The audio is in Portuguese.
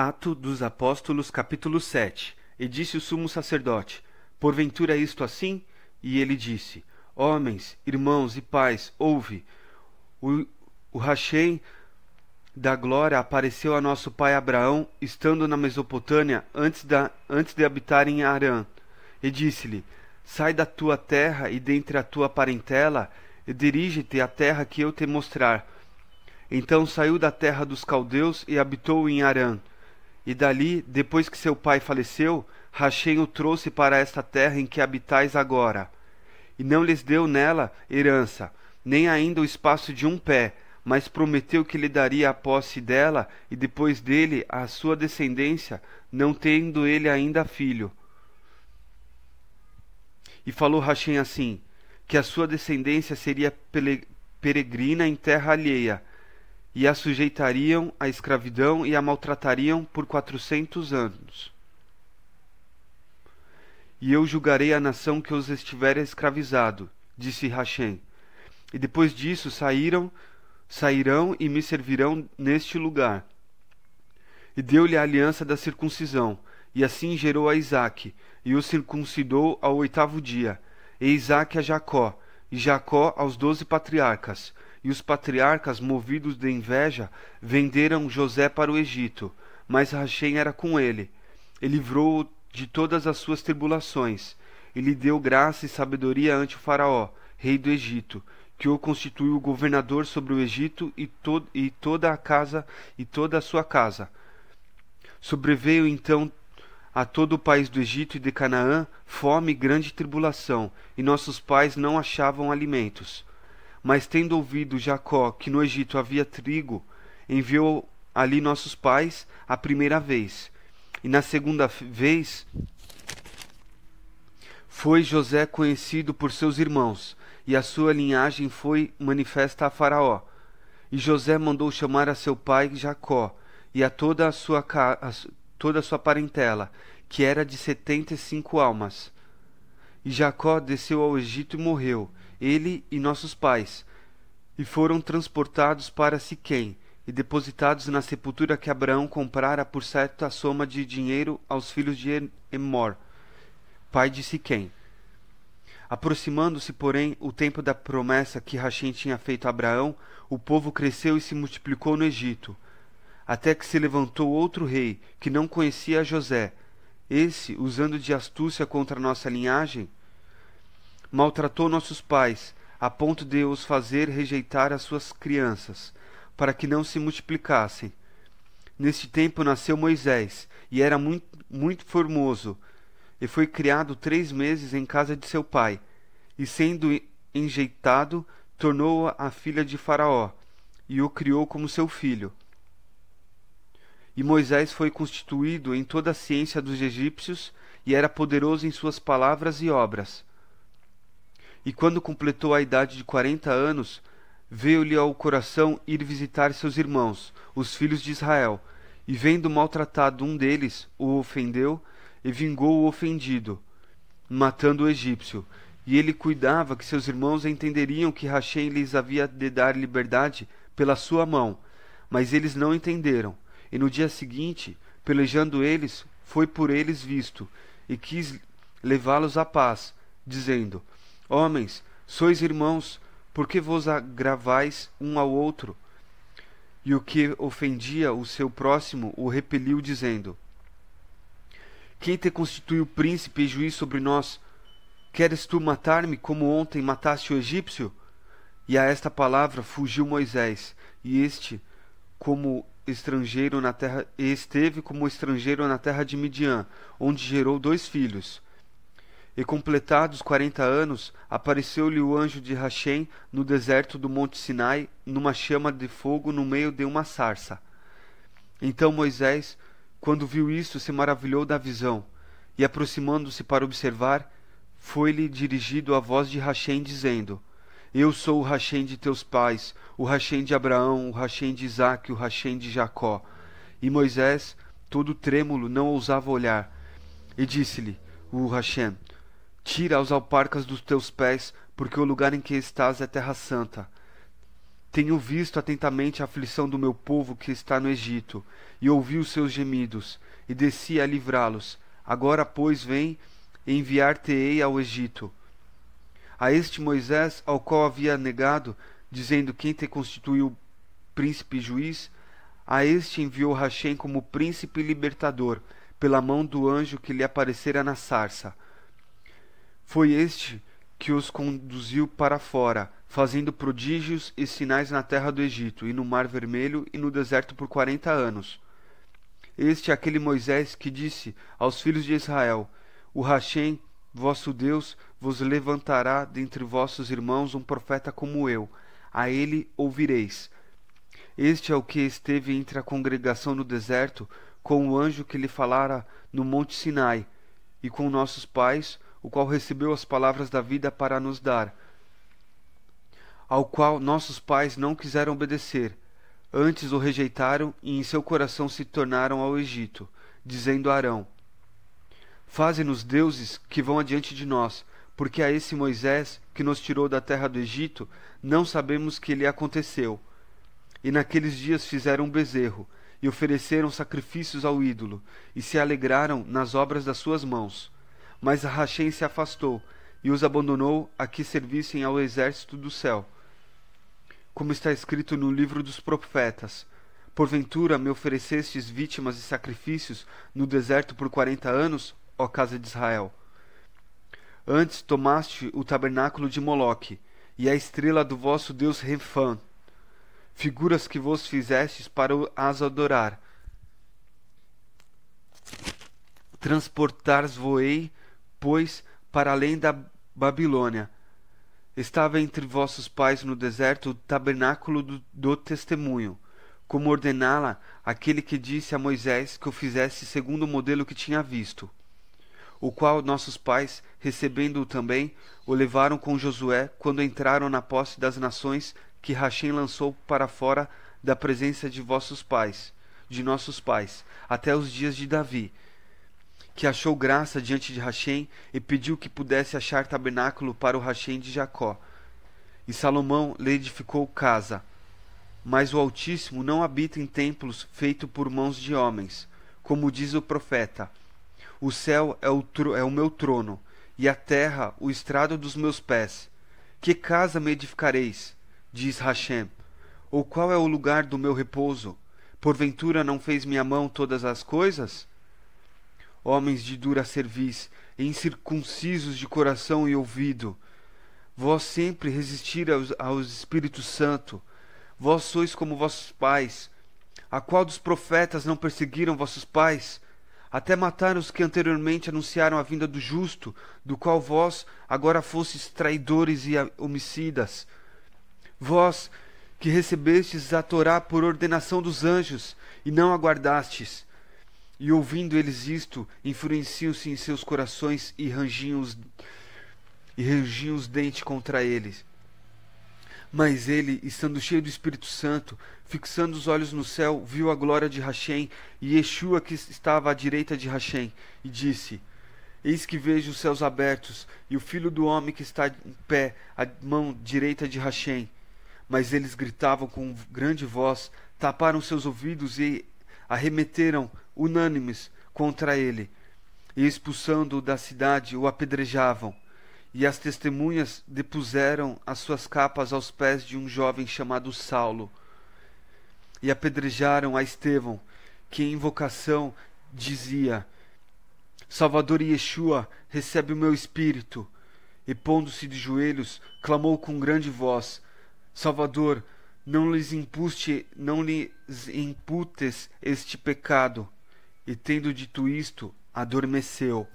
Ato dos Apóstolos, capítulo 7 E disse o sumo sacerdote: Porventura é isto assim? E ele disse: Homens, irmãos e pais, ouve. O, o Rachem da glória apareceu a nosso pai Abraão, estando na Mesopotâmia, antes, da, antes de habitar em Arã. E disse-lhe: Sai da tua terra e dentre a tua parentela, e dirige-te à terra que eu te mostrar. Então saiu da terra dos caldeus e habitou em Arã. E dali, depois que seu pai faleceu, Rachem o trouxe para esta terra em que habitais agora. E não lhes deu nela herança, nem ainda o espaço de um pé, mas prometeu que lhe daria a posse dela e depois dele a sua descendência, não tendo ele ainda filho. E falou Rachem assim: que a sua descendência seria peregrina em terra alheia, e a sujeitariam à escravidão e a maltratariam por quatrocentos anos. E eu julgarei a nação que os estiver escravizado, disse Rachem. E depois disso saíram, sairão e me servirão neste lugar. E deu-lhe a aliança da circuncisão, e assim gerou a Isaque, e o circuncidou ao oitavo dia, e Isaque a Jacó, e Jacó aos doze patriarcas, e os patriarcas, movidos de inveja, venderam José para o Egito, mas Rachem era com ele. E livrou-o de todas as suas tribulações, e lhe deu graça e sabedoria ante o faraó, rei do Egito, que o constituiu governador sobre o Egito e, to e toda a casa e toda a sua casa. Sobreveio então a todo o país do Egito e de Canaã fome e grande tribulação, e nossos pais não achavam alimentos. Mas tendo ouvido Jacó que no Egito havia trigo, enviou ali nossos pais a primeira vez. E na segunda vez foi José conhecido por seus irmãos, e a sua linhagem foi manifesta a Faraó. E José mandou chamar a seu pai Jacó e a toda a sua a, toda a sua parentela, que era de setenta e cinco almas. E Jacó desceu ao Egito e morreu, ele e nossos pais, e foram transportados para Siquém, e depositados na sepultura que Abraão comprara por certa soma de dinheiro aos filhos de Emor, pai de Siquém. Aproximando-se, porém, o tempo da promessa que Rachem tinha feito a Abraão, o povo cresceu e se multiplicou no Egito, até que se levantou outro rei, que não conhecia José. Esse, usando de astúcia contra nossa linhagem, maltratou nossos pais, a ponto de os fazer rejeitar as suas crianças, para que não se multiplicassem. Neste tempo nasceu Moisés, e era muito, muito formoso, e foi criado três meses em casa de seu pai, e sendo enjeitado, tornou-a a filha de Faraó, e o criou como seu filho. E Moisés foi constituído em toda a ciência dos egípcios, e era poderoso em suas palavras e obras. E quando completou a idade de quarenta anos, veio-lhe ao coração ir visitar seus irmãos, os filhos de Israel, e vendo maltratado um deles, o ofendeu e vingou o ofendido, matando o egípcio. E ele cuidava que seus irmãos entenderiam que Rachem lhes havia de dar liberdade pela sua mão, mas eles não entenderam. E no dia seguinte, pelejando eles, foi por eles visto, e quis levá-los à paz, dizendo: Homens, sois irmãos, por que vos agravais um ao outro? E o que ofendia o seu próximo o repeliu, dizendo: Quem te constituiu príncipe e juiz sobre nós? Queres tu matar-me como ontem mataste o egípcio? E a esta palavra fugiu Moisés, e este, como estrangeiro na terra, esteve como estrangeiro na terra de Midian, onde gerou dois filhos. E completados quarenta anos, apareceu-lhe o anjo de Rachem no deserto do monte Sinai, numa chama de fogo no meio de uma sarça. Então Moisés, quando viu isto, se maravilhou da visão, e aproximando-se para observar, foi-lhe dirigido a voz de Rachem, dizendo: Eu sou o Rachem de teus pais, o Rachem de Abraão, o Rachem de Isaque, o Rachem de Jacó. E Moisés, todo trêmulo, não ousava olhar. E disse-lhe o Rachem: Tira as alparcas dos teus pés, porque o lugar em que estás é terra santa. Tenho visto atentamente a aflição do meu povo que está no Egito, e ouvi os seus gemidos, e desci a livrá-los. Agora, pois, vem, enviar-te-ei ao Egito. A este Moisés, ao qual havia negado, dizendo quem te constituiu príncipe e juiz, a este enviou Rachem como príncipe libertador, pela mão do anjo que lhe aparecera na sarça. Foi este que os conduziu para fora, fazendo prodígios e sinais na terra do Egito, e no Mar Vermelho e no deserto por quarenta anos. Este é aquele Moisés que disse aos filhos de Israel: O Rachem, vosso Deus, vos levantará dentre vossos irmãos um profeta como eu, a ele ouvireis. Este é o que esteve entre a congregação no deserto, com o anjo que lhe falara no monte Sinai, e com nossos pais, o qual recebeu as palavras da vida para nos dar, ao qual nossos pais não quiseram obedecer, antes o rejeitaram e em seu coração se tornaram ao Egito, dizendo a Arão: Faze-nos deuses que vão adiante de nós, porque a esse Moisés, que nos tirou da terra do Egito, não sabemos que lhe aconteceu. E naqueles dias fizeram um bezerro, e ofereceram sacrifícios ao ídolo, e se alegraram nas obras das suas mãos. Mas Rachem se afastou, e os abandonou a que servissem ao exército do céu. Como está escrito no livro dos profetas, Porventura me oferecestes vítimas e sacrifícios no deserto por quarenta anos, ó casa de Israel? Antes tomaste o tabernáculo de Moloque e a estrela do vosso Deus Refã, figuras que vos fizestes para as adorar. Transportar-vos-ei, pois, para além da Babilônia. Estava entre vossos pais no deserto o tabernáculo do, do testemunho, como ordená-la aquele que disse a Moisés que o fizesse segundo o modelo que tinha visto o qual nossos pais, recebendo-o também, o levaram com Josué quando entraram na posse das nações que Rachem lançou para fora da presença de vossos pais, de nossos pais, até os dias de Davi, que achou graça diante de Rachem e pediu que pudesse achar tabernáculo para o Rachem de Jacó. E Salomão lhe edificou casa. Mas o Altíssimo não habita em templos feitos por mãos de homens, como diz o profeta. O céu é o, é o meu trono, e a terra o estrado dos meus pés. Que casa me edificareis? Diz Hashem. Ou qual é o lugar do meu repouso? Porventura não fez minha mão todas as coisas? Homens de dura cerviz, incircuncisos de coração e ouvido, vós sempre resistir aos, aos Espírito Santo. Vós sois como vossos pais. A qual dos profetas não perseguiram vossos pais? até matar os que anteriormente anunciaram a vinda do justo, do qual vós agora fostes traidores e homicidas. Vós que recebestes a Torá por ordenação dos anjos e não aguardastes. E ouvindo eles isto, enfureciam-se em seus corações e rangiam os, e rangiam os dentes contra eles. Mas ele, estando cheio do Espírito Santo, fixando os olhos no céu, viu a glória de Hashem e Yeshua que estava à direita de Hashem, e disse: Eis que vejo os céus abertos e o filho do homem que está em pé à mão direita de Hashem. Mas eles gritavam com grande voz, taparam seus ouvidos e arremeteram unânimes contra ele, e expulsando-o da cidade o apedrejavam. E as testemunhas depuseram as suas capas aos pés de um jovem chamado Saulo. E apedrejaram a Estevão, que em invocação dizia: Salvador Yeshua, recebe o meu espírito. E pondo-se de joelhos, clamou com grande voz: Salvador, não lhes impuste, não lhes imputes este pecado. E tendo dito isto, adormeceu.